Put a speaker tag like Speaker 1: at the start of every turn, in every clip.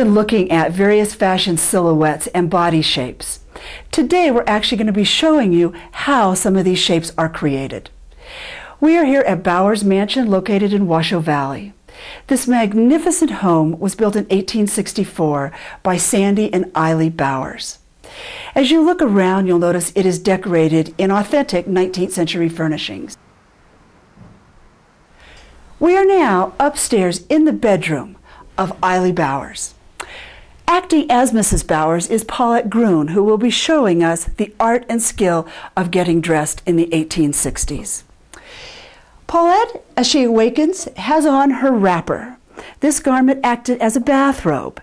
Speaker 1: been looking at various fashion silhouettes and body shapes. Today we're actually going to be showing you how some of these shapes are created. We are here at Bowers Mansion located in Washoe Valley. This magnificent home was built in 1864 by Sandy and Eilley Bowers. As you look around, you'll notice it is decorated in authentic 19th century furnishings. We are now upstairs in the bedroom of Eilley Bowers. Acting as Mrs. Bowers is Paulette Grune, who will be showing us the art and skill of getting dressed in the 1860s. Paulette, as she awakens, has on her wrapper. This garment acted as a bathrobe.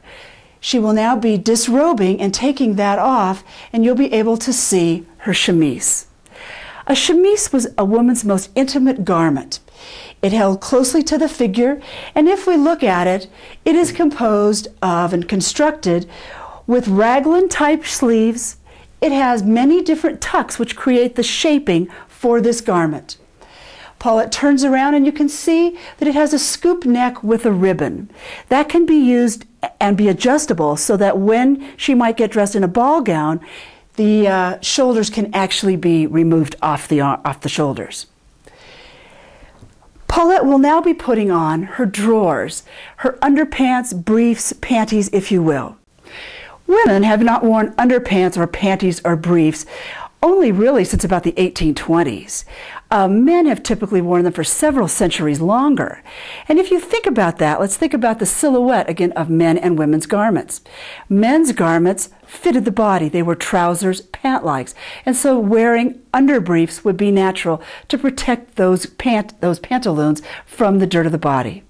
Speaker 1: She will now be disrobing and taking that off, and you'll be able to see her chemise. A chemise was a woman's most intimate garment. It held closely to the figure, and if we look at it, it is composed of and constructed with raglan type sleeves. It has many different tucks which create the shaping for this garment. Paulette turns around and you can see that it has a scoop neck with a ribbon. That can be used and be adjustable so that when she might get dressed in a ball gown, the uh, shoulders can actually be removed off the, off the shoulders. Paulette will now be putting on her drawers, her underpants, briefs, panties, if you will. Women have not worn underpants or panties or briefs only really since about the 1820s. Uh, men have typically worn them for several centuries longer. And if you think about that, let's think about the silhouette again of men and women's garments. Men's garments fitted the body. They were trousers, pant-likes. And so wearing underbriefs would be natural to protect those pant those pantaloons from the dirt of the body.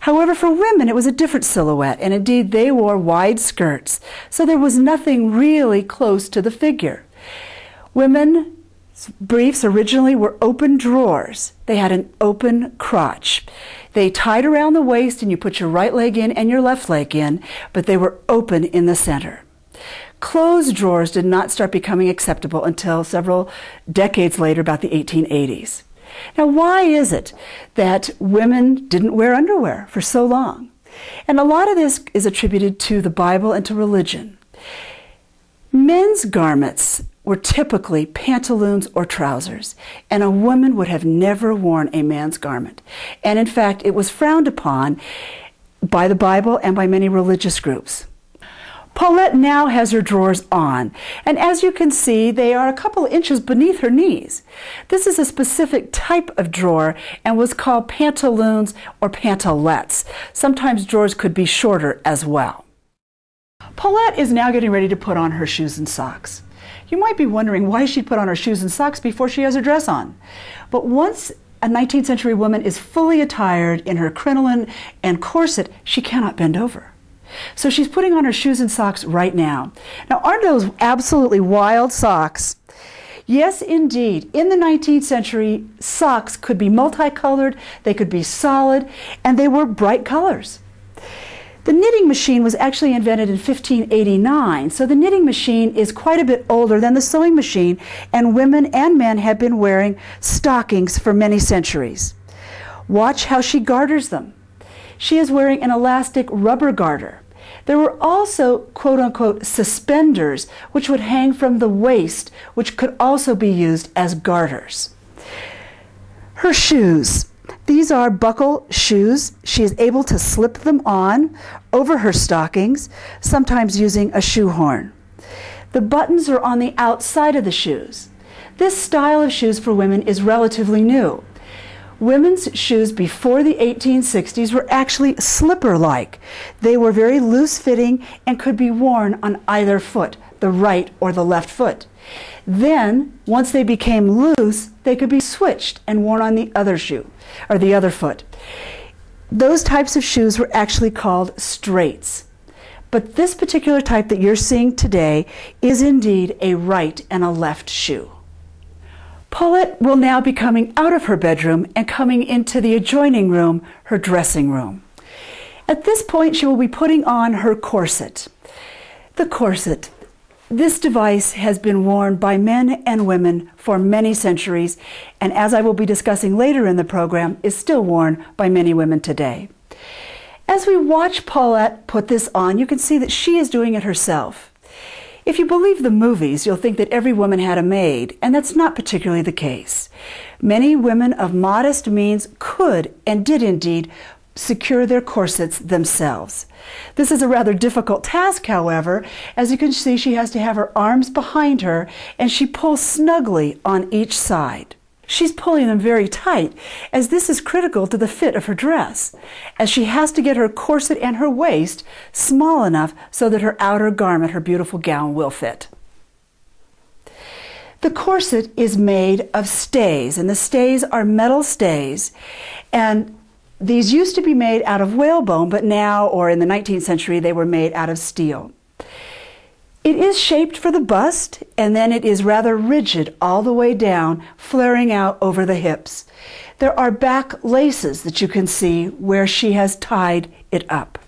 Speaker 1: However, for women, it was a different silhouette, and indeed they wore wide skirts, so there was nothing really close to the figure. Women briefs originally were open drawers. They had an open crotch. They tied around the waist and you put your right leg in and your left leg in, but they were open in the center. Closed drawers did not start becoming acceptable until several decades later, about the 1880s. Now, why is it that women didn't wear underwear for so long? And a lot of this is attributed to the Bible and to religion. Men's garments were typically pantaloons or trousers, and a woman would have never worn a man's garment. And in fact, it was frowned upon by the Bible and by many religious groups. Paulette now has her drawers on, and as you can see, they are a couple of inches beneath her knees. This is a specific type of drawer and was called pantaloons or pantalettes. Sometimes drawers could be shorter as well. Paulette is now getting ready to put on her shoes and socks. You might be wondering why she'd put on her shoes and socks before she has her dress on. But once a 19th century woman is fully attired in her crinoline and corset, she cannot bend over. So she's putting on her shoes and socks right now. Now, aren't those absolutely wild socks? Yes, indeed. In the 19th century, socks could be multicolored, they could be solid, and they were bright colors. The knitting machine was actually invented in 1589, so the knitting machine is quite a bit older than the sewing machine, and women and men have been wearing stockings for many centuries. Watch how she garters them. She is wearing an elastic rubber garter. There were also quote unquote suspenders, which would hang from the waist, which could also be used as garters. Her shoes. These are buckle shoes. She is able to slip them on over her stockings, sometimes using a shoe horn. The buttons are on the outside of the shoes. This style of shoes for women is relatively new. Women's shoes before the 1860s were actually slipper like. They were very loose fitting and could be worn on either foot, the right or the left foot. Then, once they became loose, they could be switched and worn on the other shoe or the other foot. Those types of shoes were actually called straights. But this particular type that you're seeing today is indeed a right and a left shoe. Paulette will now be coming out of her bedroom and coming into the adjoining room, her dressing room. At this point, she will be putting on her corset. The corset, this device has been worn by men and women for many centuries, and as I will be discussing later in the program, is still worn by many women today. As we watch Paulette put this on, you can see that she is doing it herself. If you believe the movies, you'll think that every woman had a maid, and that's not particularly the case. Many women of modest means could and did indeed secure their corsets themselves. This is a rather difficult task, however. As you can see, she has to have her arms behind her, and she pulls snugly on each side. She's pulling them very tight, as this is critical to the fit of her dress, as she has to get her corset and her waist small enough so that her outer garment, her beautiful gown, will fit. The corset is made of stays, and the stays are metal stays, and these used to be made out of whalebone, but now, or in the 19th century, they were made out of steel. It is shaped for the bust, and then it is rather rigid all the way down, flaring out over the hips. There are back laces that you can see where she has tied it up.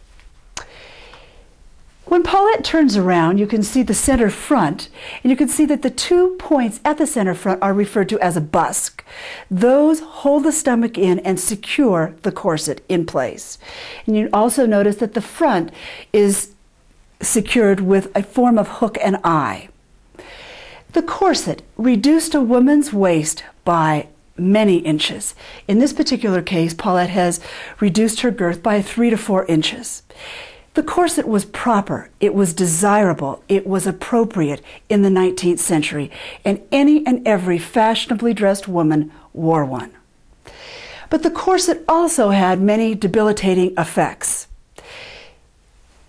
Speaker 1: When Paulette turns around, you can see the center front, and you can see that the two points at the center front are referred to as a busk. Those hold the stomach in and secure the corset in place. And you also notice that the front is secured with a form of hook and eye. The corset reduced a woman's waist by many inches. In this particular case, Paulette has reduced her girth by three to four inches. The corset was proper, it was desirable, it was appropriate in the 19th century, and any and every fashionably dressed woman wore one. But the corset also had many debilitating effects.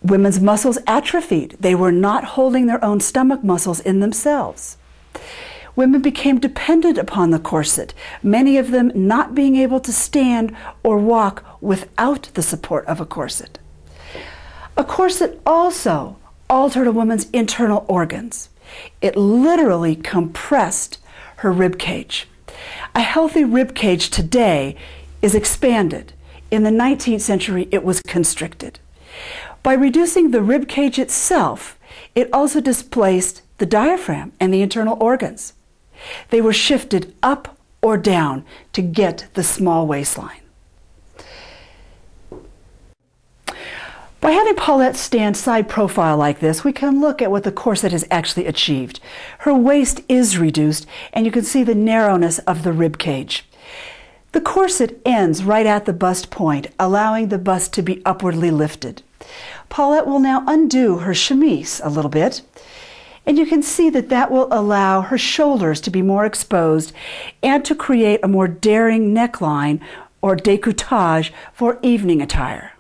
Speaker 1: Women's muscles atrophied. They were not holding their own stomach muscles in themselves. Women became dependent upon the corset, many of them not being able to stand or walk without the support of a corset. A corset also altered a woman's internal organs. It literally compressed her rib cage. A healthy rib cage today is expanded. In the 19th century, it was constricted. By reducing the rib cage itself, it also displaced the diaphragm and the internal organs. They were shifted up or down to get the small waistline. By having Paulette stand side profile like this, we can look at what the corset has actually achieved. Her waist is reduced, and you can see the narrowness of the rib cage. The corset ends right at the bust point, allowing the bust to be upwardly lifted. Paulette will now undo her chemise a little bit. And you can see that that will allow her shoulders to be more exposed and to create a more daring neckline or decolletage for evening attire.